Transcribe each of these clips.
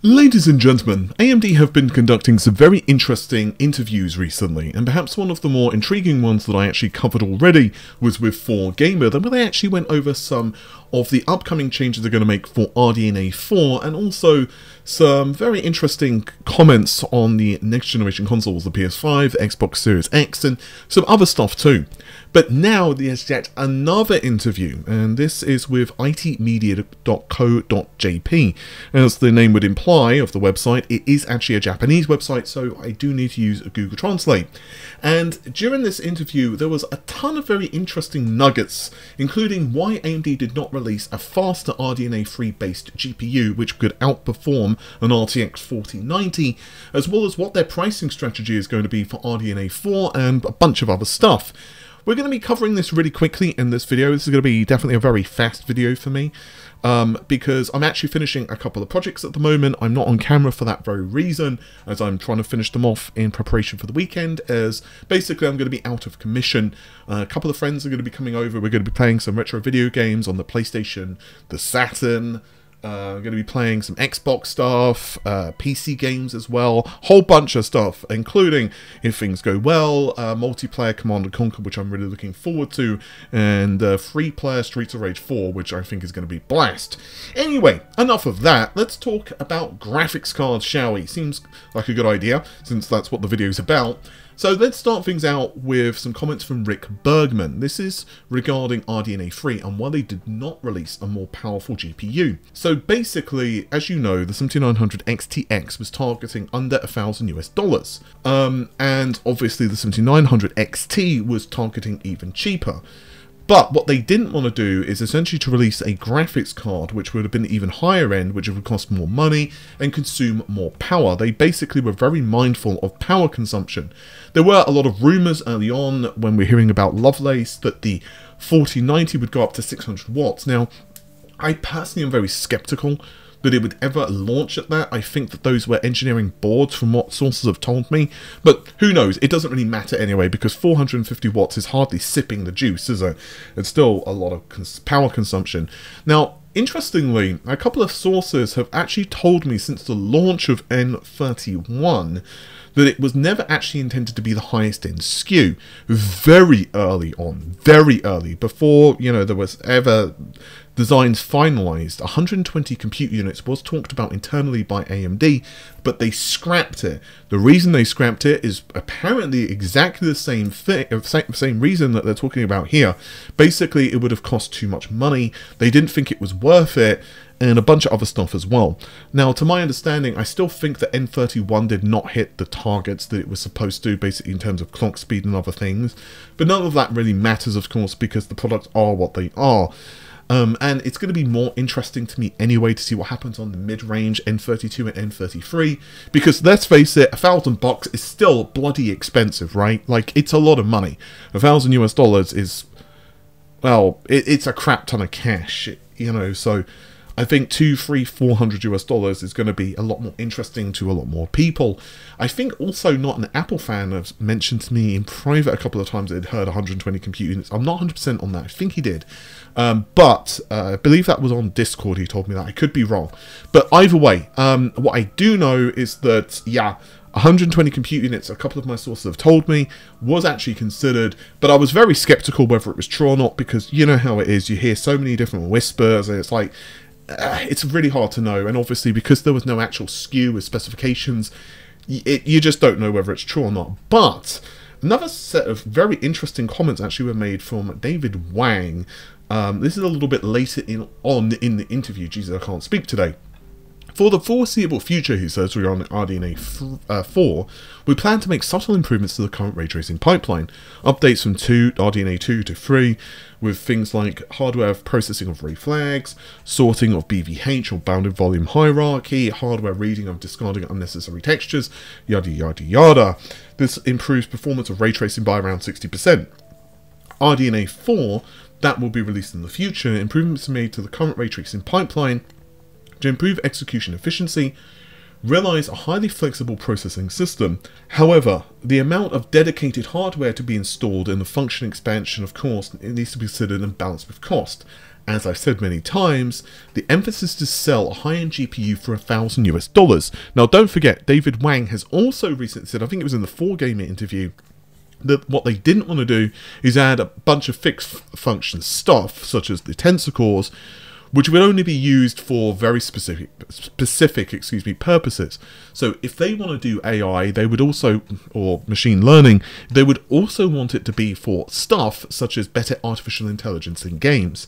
Ladies and gentlemen, AMD have been conducting some very interesting interviews recently, and perhaps one of the more intriguing ones that I actually covered already was with 4Gamer, where they actually went over some of the upcoming changes they're going to make for RDNA 4, and also some very interesting comments on the next generation consoles, the PS5, Xbox Series X, and some other stuff too. But now there's yet another interview, and this is with itmedia.co.jp. As the name would imply of the website, it is actually a Japanese website, so I do need to use a Google Translate. And during this interview, there was a ton of very interesting nuggets, including why AMD did not release a faster RDNA 3 based GPU which could outperform an RTX 4090, as well as what their pricing strategy is going to be for RDNA 4 and a bunch of other stuff. We're going to be covering this really quickly in this video. This is going to be definitely a very fast video for me um, because I'm actually finishing a couple of projects at the moment. I'm not on camera for that very reason as I'm trying to finish them off in preparation for the weekend as basically I'm going to be out of commission. Uh, a couple of friends are going to be coming over. We're going to be playing some retro video games on the PlayStation, the Saturn, uh, going to be playing some Xbox stuff, uh, PC games as well, whole bunch of stuff, including, if things go well, uh, multiplayer Command & Conquer, which I'm really looking forward to, and uh, free-player Streets of Rage 4, which I think is going to be blast. Anyway, enough of that, let's talk about graphics cards, shall we? Seems like a good idea, since that's what the video's about. So let's start things out with some comments from Rick Bergman. This is regarding RDNA 3 and why they did not release a more powerful GPU. So basically, as you know, the 7900 XTX was targeting under a thousand US dollars. Um, and obviously the 7900 XT was targeting even cheaper. But what they didn't want to do is essentially to release a graphics card which would have been even higher end, which would cost more money and consume more power. They basically were very mindful of power consumption. There were a lot of rumours early on when we are hearing about Lovelace that the 4090 would go up to 600 watts. Now, I personally am very skeptical that it would ever launch at that. I think that those were engineering boards from what sources have told me. But who knows? It doesn't really matter anyway because 450 watts is hardly sipping the juice, is it? It's still a lot of cons power consumption. Now, Interestingly, a couple of sources have actually told me since the launch of N31 that it was never actually intended to be the highest end SKU. Very early on, very early, before, you know, there was ever designs finalized, 120 compute units was talked about internally by AMD, but they scrapped it. The reason they scrapped it is apparently exactly the same thing, uh, same reason that they're talking about here. Basically, it would have cost too much money. They didn't think it was worth it, and a bunch of other stuff as well. Now, to my understanding, I still think that N31 did not hit the targets that it was supposed to, basically in terms of clock speed and other things. But none of that really matters, of course, because the products are what they are. Um, and it's going to be more interesting to me anyway to see what happens on the mid-range N32 and N33 because let's face it, a thousand bucks is still bloody expensive, right? Like it's a lot of money. A thousand US dollars is, well, it, it's a crap ton of cash, you know. So I think two, three, four hundred US dollars is going to be a lot more interesting to a lot more people. I think also not an Apple fan has mentioned to me in private a couple of times that heard 120 compute units. I'm not 100% on that. I think he did. Um, but uh, I believe that was on Discord. He told me that. I could be wrong. But either way, um, what I do know is that, yeah, 120 compute units, a couple of my sources have told me, was actually considered, but I was very skeptical whether it was true or not because you know how it is. You hear so many different whispers, and it's like, uh, it's really hard to know. And obviously, because there was no actual SKU with specifications, it, you just don't know whether it's true or not. But another set of very interesting comments actually were made from David Wang. Um, this is a little bit later in on in the interview. Jesus, I can't speak today. For the foreseeable future, he says, regarding RDNA uh, 4, we plan to make subtle improvements to the current ray tracing pipeline. Updates from 2, RDNA 2 to 3, with things like hardware processing of ray flags, sorting of BVH or bounded volume hierarchy, hardware reading of discarding unnecessary textures, yada yada yada. This improves performance of ray tracing by around 60%. RDNA 4, that will be released in the future, improvements made to the current ray tracing pipeline to improve execution efficiency, realize a highly flexible processing system. However, the amount of dedicated hardware to be installed and the function expansion, of course, needs to be considered and balanced with cost. as I've said many times, the emphasis to sell a high-end GPU for a thousand US dollars. Now, don't forget, David Wang has also recently said, I think it was in the 4Gamer interview, that what they didn't want to do is add a bunch of fixed function stuff, such as the tensor cores, which would only be used for very specific, specific, excuse me, purposes. So if they want to do AI, they would also, or machine learning, they would also want it to be for stuff such as better artificial intelligence in games.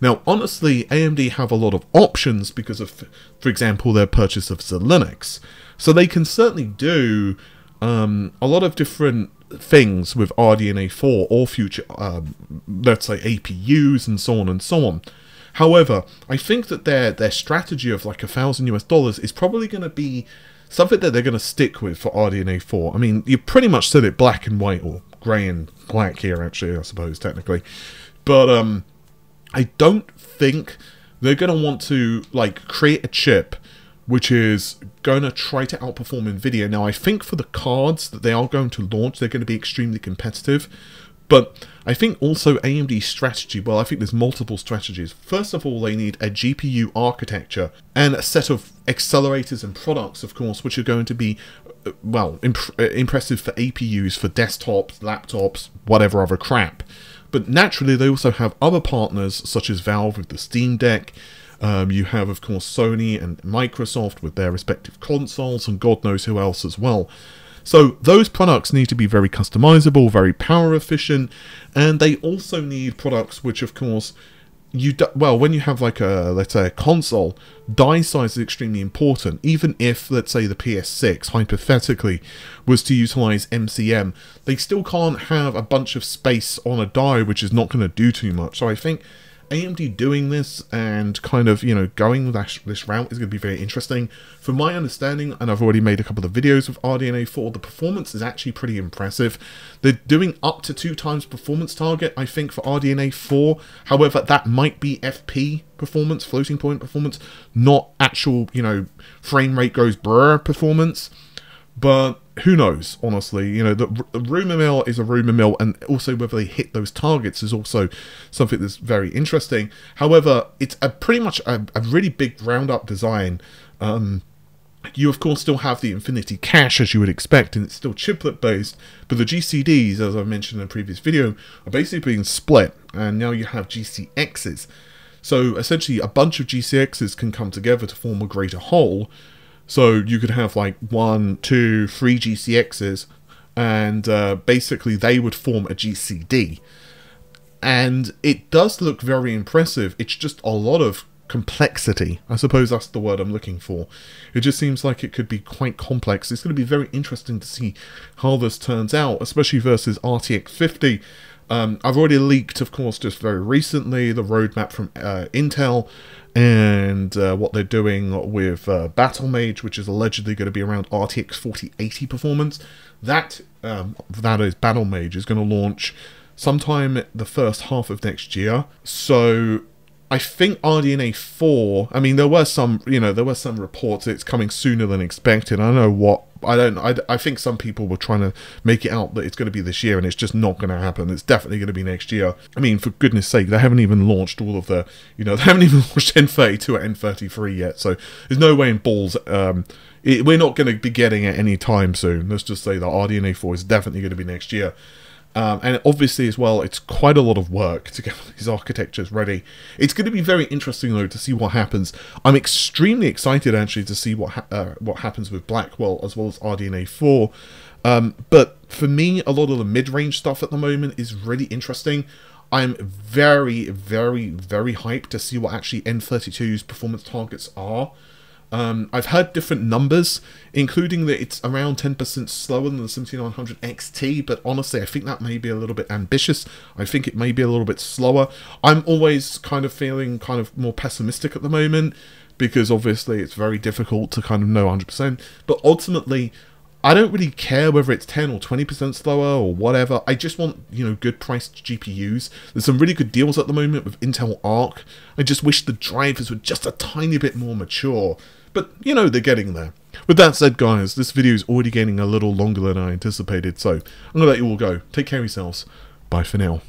Now, honestly, AMD have a lot of options because of, for example, their purchase of Xilinx. So they can certainly do um, a lot of different things with RDNA 4 or future, um, let's say, APUs and so on and so on. However, I think that their their strategy of like a thousand US dollars is probably going to be something that they're going to stick with for RDNA 4. I mean, you pretty much said it black and white, or grey and black here, actually, I suppose, technically. But um, I don't think they're going to want to like create a chip which is going to try to outperform Nvidia. Now, I think for the cards that they are going to launch, they're going to be extremely competitive. But I think also AMD's strategy, well, I think there's multiple strategies. First of all, they need a GPU architecture and a set of accelerators and products, of course, which are going to be, uh, well, imp uh, impressive for APUs, for desktops, laptops, whatever other crap. But naturally, they also have other partners, such as Valve with the Steam Deck. Um, you have, of course, Sony and Microsoft with their respective consoles, and God knows who else as well. So those products need to be very customizable, very power efficient, and they also need products which, of course, you well when you have like a let's say a console, die size is extremely important. Even if let's say the PS6 hypothetically was to utilize MCM, they still can't have a bunch of space on a die which is not going to do too much. So I think AMD doing this and kind of, you know, going that, this route is going to be very interesting. From my understanding, and I've already made a couple of videos with RDNA 4, the performance is actually pretty impressive. They're doing up to two times performance target, I think, for RDNA 4. However, that might be FP performance, floating point performance, not actual, you know, frame rate goes brr performance. But who knows, honestly. You know, the, the rumor mill is a rumor mill, and also whether they hit those targets is also something that's very interesting. However, it's a pretty much a, a really big ground up design. Um, you of course still have the Infinity Cache as you would expect, and it's still chiplet based, but the GCDs, as I mentioned in a previous video, are basically being split, and now you have GCXs. So essentially, a bunch of GCXs can come together to form a greater whole, so you could have like one, two, three GCXs, and uh, basically they would form a GCD. And it does look very impressive. It's just a lot of complexity. I suppose that's the word I'm looking for. It just seems like it could be quite complex. It's going to be very interesting to see how this turns out, especially versus RTX 50. Um, I've already leaked, of course, just very recently, the roadmap from uh, Intel, and uh, what they're doing with uh, Battlemage, which is allegedly going to be around RTX 4080 performance. That um, that is Battlemage is going to launch sometime the first half of next year. So I think RDNA 4, I mean, there were some, you know, there were some reports it's coming sooner than expected. I don't know what, I don't, I, I think some people were trying to make it out that it's going to be this year and it's just not going to happen. It's definitely going to be next year. I mean, for goodness sake, they haven't even launched all of the, you know, they haven't even launched N32 or N33 yet. So there's no way in balls, um, it, we're not going to be getting it any time soon. Let's just say that RDNA 4 is definitely going to be next year. Um, and obviously, as well, it's quite a lot of work to get these architectures ready. It's going to be very interesting, though, to see what happens. I'm extremely excited, actually, to see what ha uh, what happens with Blackwell as well as RDNA 4. Um, but for me, a lot of the mid-range stuff at the moment is really interesting. I'm very, very, very hyped to see what actually N32's performance targets are. Um, I've heard different numbers, including that it's around 10% slower than the 7900 XT, but honestly, I think that may be a little bit ambitious. I think it may be a little bit slower. I'm always kind of feeling kind of more pessimistic at the moment, because obviously it's very difficult to kind of know 100%, but ultimately, I don't really care whether it's 10 or 20% slower or whatever. I just want, you know, good priced GPUs. There's some really good deals at the moment with Intel Arc. I just wish the drivers were just a tiny bit more mature. But, you know, they're getting there. With that said, guys, this video is already getting a little longer than I anticipated, so I'm going to let you all go. Take care of yourselves. Bye for now.